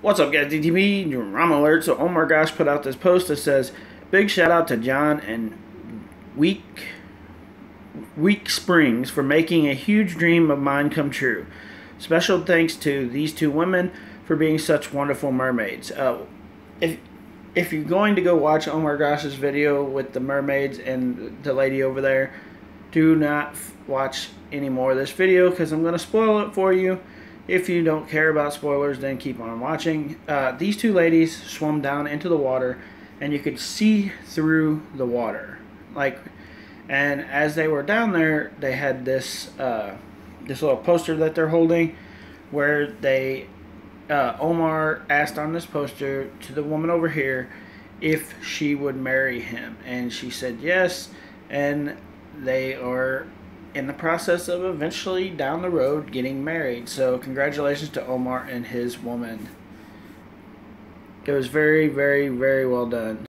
What's up, guys? DTV, Drama Alert. So Omar Gosh put out this post that says, "Big shout out to John and Weeki Wachee Springs for making a huge dream of mine come true. Special thanks to these two women for being such wonderful mermaids. Uh, if if you're going to go watch Omar Gosh's video with the mermaids and the lady over there, do not watch any more of this video because I'm going to spoil it for you." If you don't care about spoilers, then keep on watching. Uh, these two ladies swam down into the water, and you could see through the water. Like, and as they were down there, they had this uh, this little poster that they're holding, where they uh, Omar asked on this poster to the woman over here if she would marry him, and she said yes, and they are in the process of eventually down the road getting married. So, congratulations to Omar and his woman. It was very, very, very well done.